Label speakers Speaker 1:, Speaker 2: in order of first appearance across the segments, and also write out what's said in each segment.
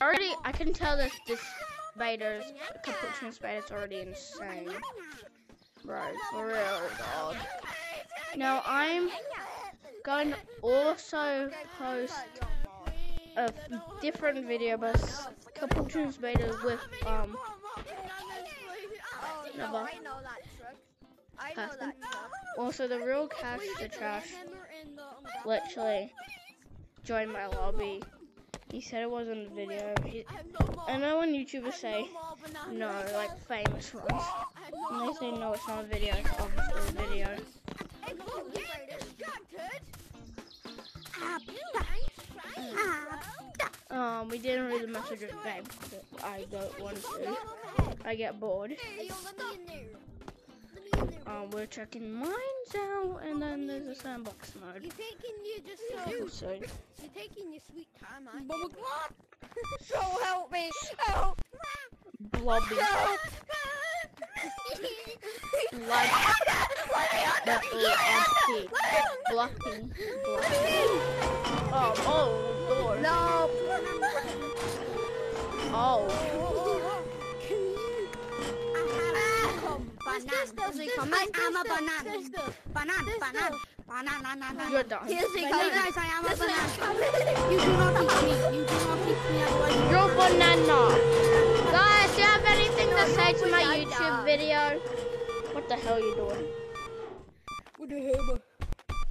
Speaker 1: already, I can tell this this spider's capuchin spider's already insane. Bro, for real, dog. Now I'm going to also post a different video, but capuchin spider with um
Speaker 2: know
Speaker 1: Person. also the real cash the trash literally joined my lobby. He said it wasn't a video. He, I know when YouTubers say no, like famous ones, and they say no, it's not a video. It's obviously a video.
Speaker 2: Hey, look, get distracted.
Speaker 1: Um, we didn't read the message of game because I don't want to. I get bored. Um, we're checking mines out, and then there's a sandbox mode.
Speaker 2: You're taking you just so.
Speaker 1: So,
Speaker 2: You're taking your sweet time, aren't you? So help me. Help.
Speaker 1: blobby.
Speaker 2: Help.
Speaker 1: Like the OMP. Blocking. Blocking. Oh, oh, door.
Speaker 2: No.
Speaker 1: Oh.
Speaker 2: Does he come
Speaker 3: I am a banana. Banana, banana, banana.
Speaker 1: You're done.
Speaker 2: Here's he
Speaker 3: Hey guys, I am a banana. You do not teach me. You do not teach me otherwise. you-
Speaker 1: You're banana. Guys, do you have anything to say to my YouTube video? What the hell are you doing?
Speaker 2: What the hell?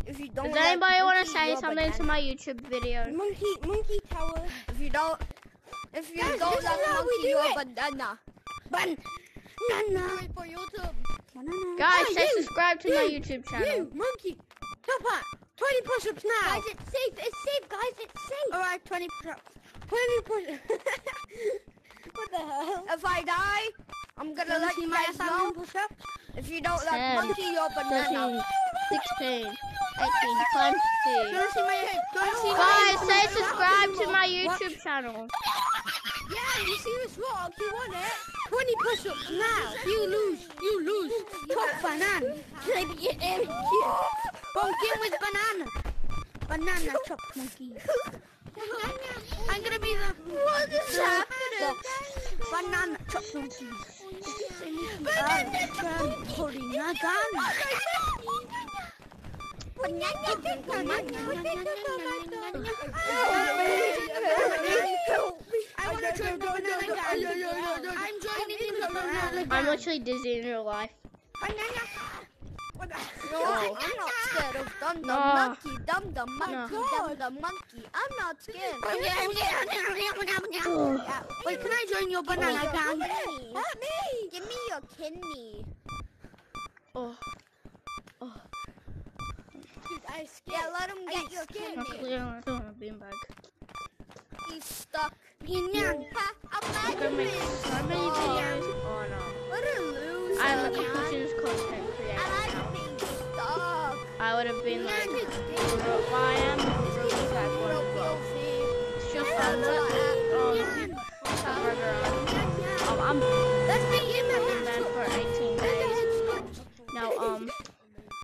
Speaker 2: If you don't
Speaker 1: Does
Speaker 2: like
Speaker 1: anybody want to say something to my YouTube video?
Speaker 2: Monkey, monkey tower. If you don't, if you
Speaker 3: Guys,
Speaker 2: don't
Speaker 3: this
Speaker 2: like
Speaker 3: is how we
Speaker 2: monkey, you're
Speaker 3: it.
Speaker 2: banana.
Speaker 3: Ban- Banana.
Speaker 2: Wait for YouTube.
Speaker 3: Banana.
Speaker 1: Guys,
Speaker 3: Hey,
Speaker 1: say
Speaker 3: you,
Speaker 1: subscribe to my YouTube channel.
Speaker 3: You, monkey. Top hat. 20 push-ups now.
Speaker 2: Guys, it's safe. It's safe, guys. It's safe.
Speaker 3: Alright, 20 push-ups. 20 push-ups. what the hell?
Speaker 2: If I die, I'm gonna let you guys know.
Speaker 3: push-ups?
Speaker 2: If you don't like monkey, you're
Speaker 1: 13,
Speaker 2: banana.
Speaker 1: 16, 18, 20.
Speaker 3: Do you see my head? Do you see
Speaker 1: Guys, say subscribe to my YouTube channel.
Speaker 2: Yeah, you see this rock? You want it?
Speaker 3: 20 push-ups now. You lose. You lose. Top banana. Baby, get in. Pumpkin with banana. Banana chop monkey. I'm gonna be the
Speaker 2: What is happening?
Speaker 3: banana chop monkey. Banana chop holding a gun. I wanna join the banana gang. I'm joining in the banana
Speaker 1: I'm
Speaker 3: gang.
Speaker 1: literally dizzy in real life.
Speaker 3: Banana.
Speaker 2: No, I'm not scared of Dum Dum ah.
Speaker 1: No.
Speaker 2: Monkey. Dum Dum Monkey.
Speaker 1: No.
Speaker 2: Dum Dum Monkey. I'm not scared.
Speaker 3: Wait, can I join your banana gang?
Speaker 2: Kidney. Not me. Give me your kidney.
Speaker 1: Oh, oh.
Speaker 2: I Yeah, let him get your kidney.
Speaker 1: luckily I don't want a beanbag.
Speaker 2: He's stuck.
Speaker 3: Banana.
Speaker 2: Ha, I'm
Speaker 1: I'm gonna make so many videos. Oh no.
Speaker 2: What a loser.
Speaker 1: I'm a Capuchin's content creator.
Speaker 2: I like being stuck.
Speaker 1: I would have been like, I am one as well. It's just. Look, um, burger on. Um, I'm
Speaker 3: Let's be in
Speaker 1: been man for 18 days. Now, um,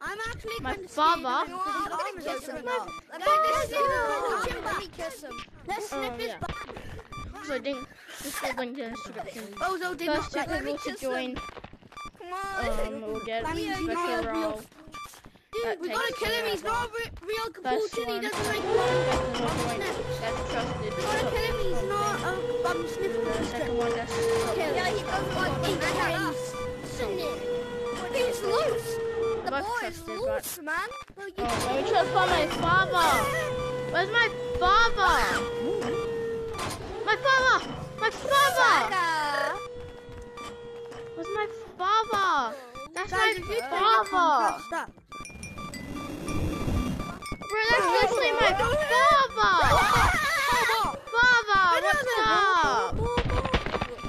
Speaker 3: I'm actually
Speaker 1: my father,
Speaker 2: I'm gonna kiss him now. Let me
Speaker 3: Guys,
Speaker 2: kiss
Speaker 3: let's
Speaker 2: him.
Speaker 3: do it.
Speaker 2: Let me kiss him.
Speaker 3: Let's
Speaker 1: um,
Speaker 3: snip his butt.
Speaker 1: So I think this will link in the description.
Speaker 3: Bozo did
Speaker 1: First
Speaker 3: not
Speaker 1: two
Speaker 3: like
Speaker 1: people to join,
Speaker 2: Come on.
Speaker 1: um, will get
Speaker 3: That means
Speaker 1: special
Speaker 3: you have real-
Speaker 1: role.
Speaker 3: Dude,
Speaker 1: That
Speaker 3: we gotta kill him. He's not a re- real
Speaker 1: First
Speaker 3: capuchin. He doesn't like
Speaker 1: second
Speaker 3: one.
Speaker 1: will join, that's trusted.
Speaker 3: We gotta kill him. He's not a bum sniffer.
Speaker 1: The second one, that's
Speaker 2: Yeah, he doesn't like banana. He's loose. The
Speaker 1: Both
Speaker 2: boy is loose, man.
Speaker 1: Oh, let me try to find my father. Where's my father?
Speaker 3: Stop.
Speaker 1: Bro, that's literally my father. Father, what's up?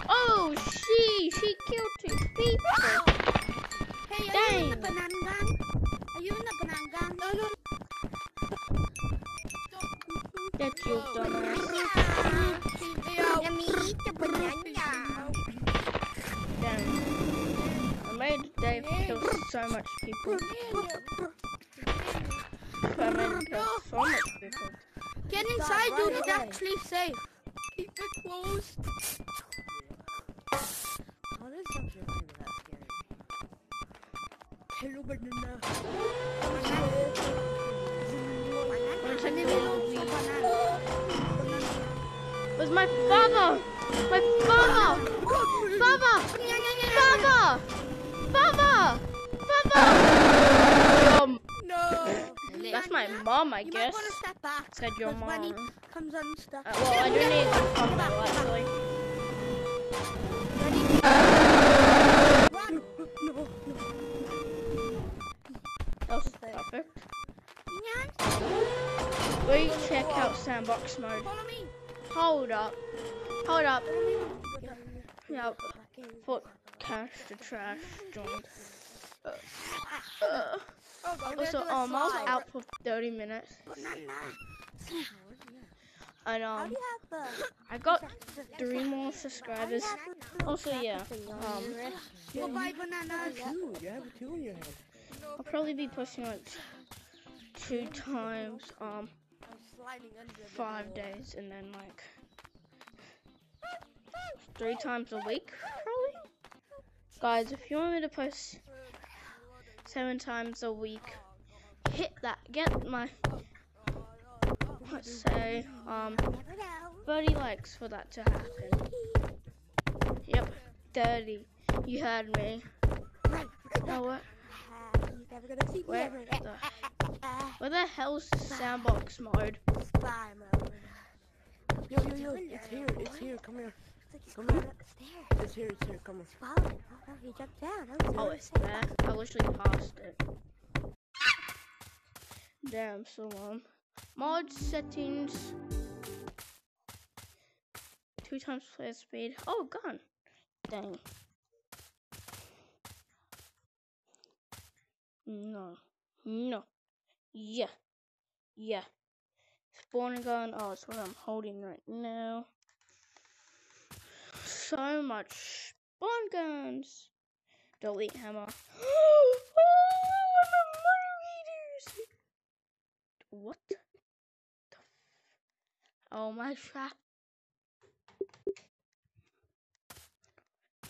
Speaker 1: Oh, she, she killed two people.
Speaker 3: Hey, are you in the banana gang? Are you in the banana gang? No, no.
Speaker 1: That you dumbass.
Speaker 2: Let me eat the banana.
Speaker 1: So much people. I made him kill so much people.
Speaker 3: Get inside, dude. It's actually safe.
Speaker 2: Keep it
Speaker 3: closed.
Speaker 2: Oh, this stuff's really not that scary.
Speaker 3: Hello, banana.
Speaker 1: Where's my father? My father! Father! Father! Father! Um,
Speaker 3: No.
Speaker 1: that's my mom, I
Speaker 3: You
Speaker 1: guess.
Speaker 3: want step back.
Speaker 1: Said your
Speaker 3: 'cause when he
Speaker 1: mom.
Speaker 3: comes unstuck.
Speaker 1: Uh, well, I do need to fuck though, actually.
Speaker 3: Run. No, no.
Speaker 1: That was perfect. We check out sandbox mode.
Speaker 3: follow me.
Speaker 1: Hold up. Hold up. Yep. Foot cash to trash joint. Uh, uh.
Speaker 3: Oh, God,
Speaker 1: Also, um, I was out for 30 minutes. And um,
Speaker 3: do you have the...
Speaker 1: I got three more subscribers. Also, yeah. Um,
Speaker 3: Goodbye, bananas.
Speaker 2: Two, you have two in your hand.
Speaker 1: I'll probably be posting like two times, um,
Speaker 3: Sliding under the
Speaker 1: five days, and then like three times a week, probably. Guys, if you want me to post seven times a week, hit that. Get my let's say um 30 likes for that to happen. Yep, 30. You heard me. Now what? Where the, where the hell's sandbox mode.
Speaker 2: Yo, yo, yo, it's here, it's here, come here.
Speaker 3: It's
Speaker 2: Come
Speaker 3: like he's
Speaker 2: here.
Speaker 3: going up the stairs.
Speaker 2: It's here, it's here, come on.
Speaker 3: Following. Oh, no, he jumped down. That was
Speaker 1: Oh,
Speaker 3: really
Speaker 1: it's
Speaker 3: sad.
Speaker 1: there. I literally passed it. Damn, so long. mod settings. Two times player speed. Oh, gun. Dang. No. No. Yeah. Yeah. Spawn gun. Oh, it's what I'm holding right now. So much spawn guns. Delete hammer. oh, I'm a. What? Oh my track.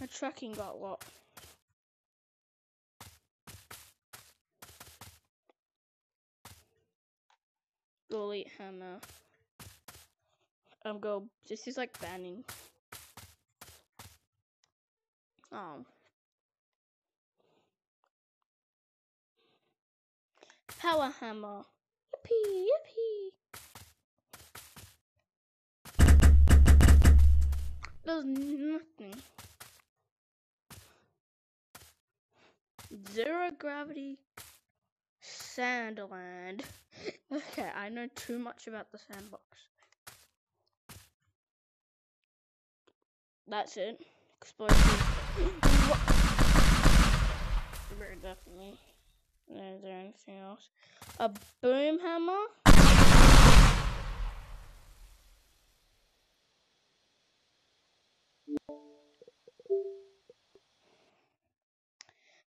Speaker 1: My tracking got what? Delete hammer. I'm go. This is like banning. Oh. Power hammer. Yippee, yippee. There's nothing. Zero gravity. Sandland. Okay, I know too much about the sandbox. That's it. Explosive. Very definitely. Is there anything else? A boom hammer?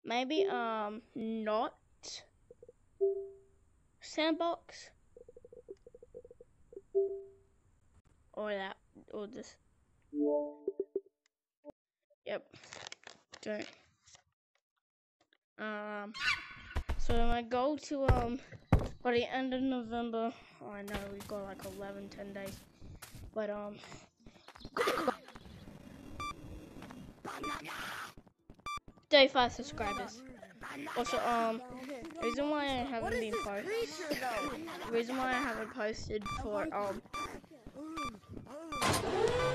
Speaker 1: Maybe um not sandbox or that or this. Yep. Don't. Um. So my goal to um by the end of November. Oh, I know we've got like 11, 10 days, but um. Day five subscribers. Also, um, reason why I haven't been posted. Reason why I haven't posted for um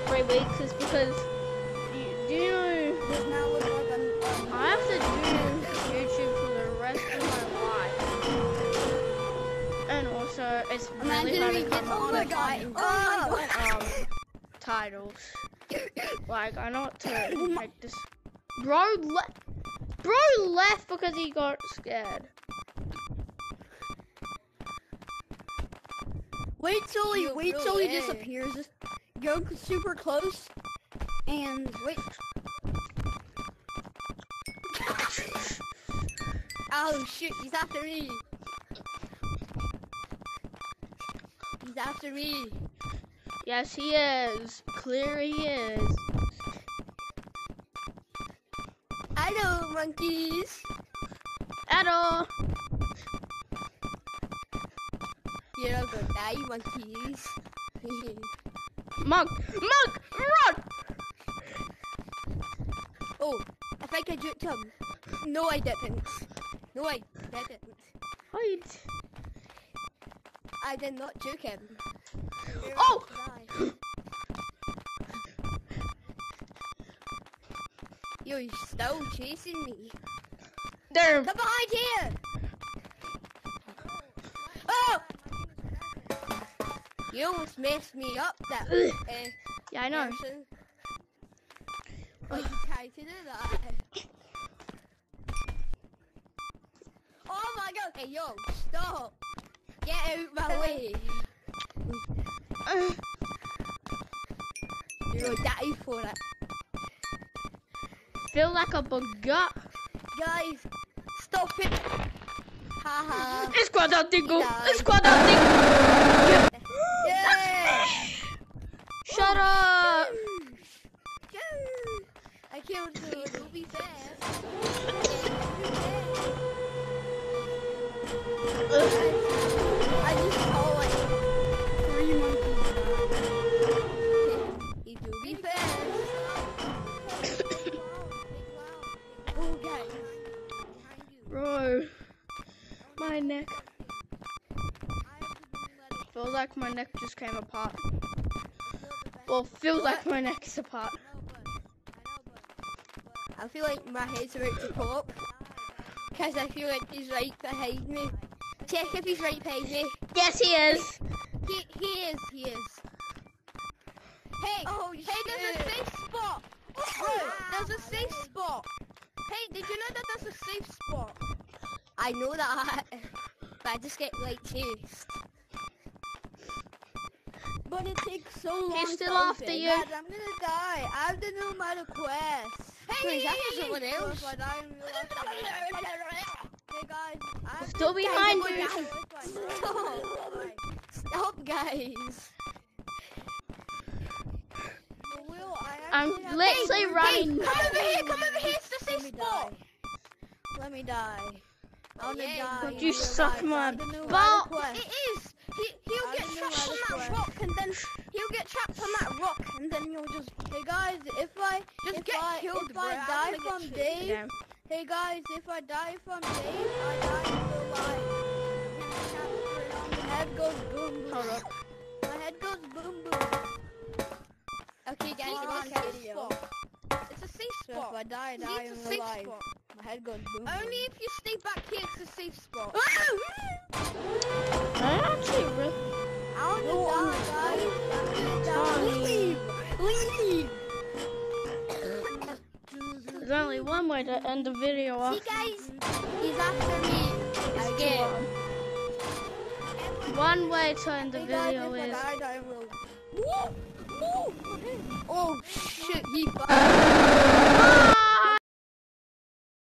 Speaker 1: three weeks is because do you know
Speaker 3: This like an,
Speaker 1: I have to do YouTube for the rest of my life, and also it's really hard to come up
Speaker 3: the
Speaker 1: with.
Speaker 3: Oh,
Speaker 1: um titles. Like I know what to make this. Bro left. Bro left because he got scared.
Speaker 3: Wait till he wait till he disappears. Go super close and wait. Oh shoot, He's after me. He's after me.
Speaker 1: Yes, he is. clear he is.
Speaker 2: Hello, monkeys.
Speaker 1: Edo!
Speaker 2: You're not gonna die, monkeys.
Speaker 1: Monk! Monk! Run!
Speaker 2: Oh, I think I juked him. No, I didn't. No, I didn't.
Speaker 1: Hide.
Speaker 2: I did not juke him.
Speaker 1: Oh!
Speaker 2: You're still chasing me.
Speaker 1: There.
Speaker 2: Come behind here! Oh! You almost messed me up that uh,
Speaker 1: Yeah, I know.
Speaker 2: person. Why you tried to do that? Oh my god! Hey yo, stop! Get out my way! You're gonna die for it.
Speaker 1: feel like a bagat.
Speaker 2: Guys, stop it! Haha.
Speaker 1: Esquadradingo!
Speaker 2: Die.
Speaker 1: Esquadradingo!
Speaker 2: yeah!
Speaker 1: Shut up! Bro my neck. Feels like my neck just came apart. Well, feels like my neck's apart.
Speaker 2: I feel like my head's about to pop. Because I feel like he's right behind me. Check if he's right behind me.
Speaker 1: Yes, he is.
Speaker 2: He, he is, he is. Hey,
Speaker 3: Oh,
Speaker 2: hey, there's a safe spot. Bro, there's a safe spot. Hey, did you know that there's a safe spot? I know that, but I just get like chased.
Speaker 3: But it takes so long.
Speaker 1: He's still after you.
Speaker 3: Guys, I'm gonna die. I have to know my request.
Speaker 2: Hey,
Speaker 3: Guys, will.
Speaker 1: Still behind you.
Speaker 3: I'm die.
Speaker 2: Stop, guys.
Speaker 1: I'm literally
Speaker 3: Hey,
Speaker 1: running.
Speaker 3: hey,
Speaker 2: Come over here, come over here, it's the
Speaker 3: Let
Speaker 2: safe
Speaker 3: me
Speaker 2: spot.
Speaker 3: die. Let me die. I wanna
Speaker 2: Yeah,
Speaker 3: die.
Speaker 1: You suck my
Speaker 3: I have to know my
Speaker 1: butt?
Speaker 2: It is. He, he'll
Speaker 3: I
Speaker 2: get trapped on that rock and then he'll get trapped on that rock and you'll just
Speaker 3: Hey guys, if I
Speaker 2: Just
Speaker 3: if
Speaker 2: get
Speaker 3: I,
Speaker 2: killed,
Speaker 3: if
Speaker 2: bro.
Speaker 3: I
Speaker 2: I'm
Speaker 3: die
Speaker 2: gonna
Speaker 3: from
Speaker 2: shot.
Speaker 3: Dave,
Speaker 1: Yeah.
Speaker 3: hey guys, if I die from Dave, I die in real life. My head goes boom boom.
Speaker 1: Hold up.
Speaker 3: My head goes boom boom.
Speaker 2: Okay, guys,
Speaker 3: Come
Speaker 2: it's
Speaker 3: on,
Speaker 2: a safe spot. It's a safe
Speaker 3: So
Speaker 2: spot.
Speaker 3: if I die, I
Speaker 2: See,
Speaker 3: die
Speaker 2: it's
Speaker 3: in real life.
Speaker 2: spot.
Speaker 3: My head goes boom
Speaker 2: Only
Speaker 3: boom.
Speaker 2: if you stay back here, it's a safe spot.
Speaker 1: Ah, way to end the video off.
Speaker 2: See, guys, he's after me. Again.
Speaker 1: One way to end the video is.
Speaker 3: I die in real.
Speaker 2: Oh, shit, he!